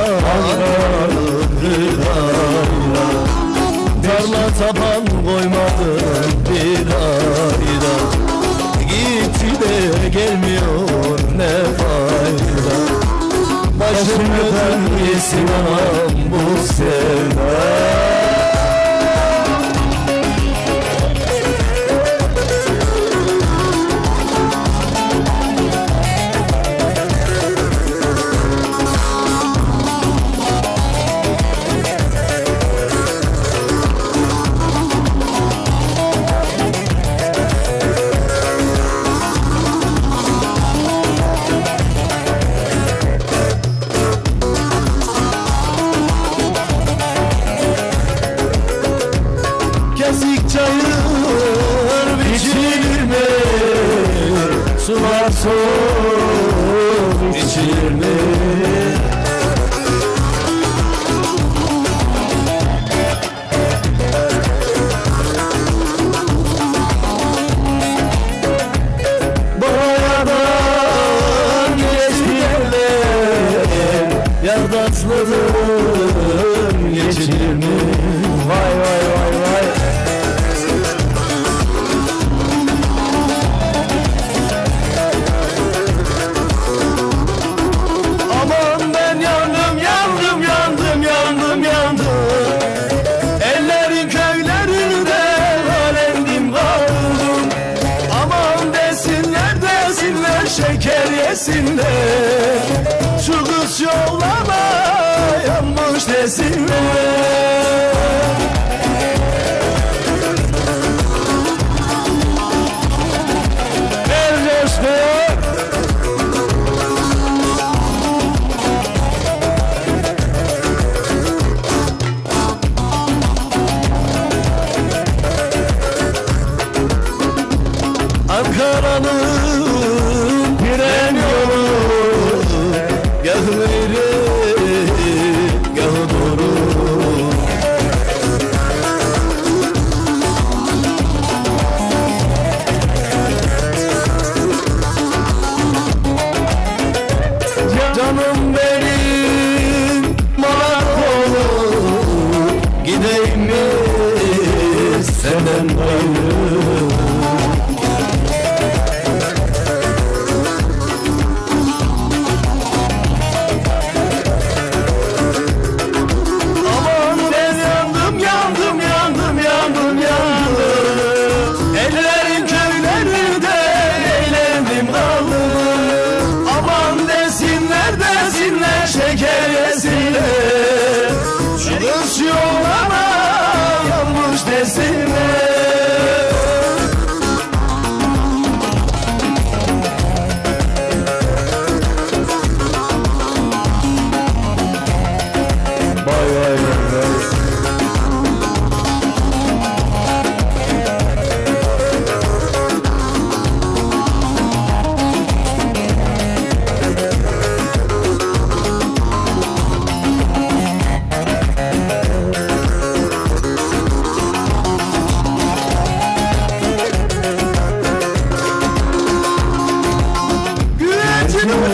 Anlarım hüdayla Darla taban koymadım bir ayda Gitti de gelmiyor ne fayda? Başım gözüm isimam bu sevda. soğuk içilir mi? Yardatladım geçilir mi? Vay vay Sen şeker yesin de Şu kız yollama yanmış desin de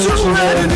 just ready.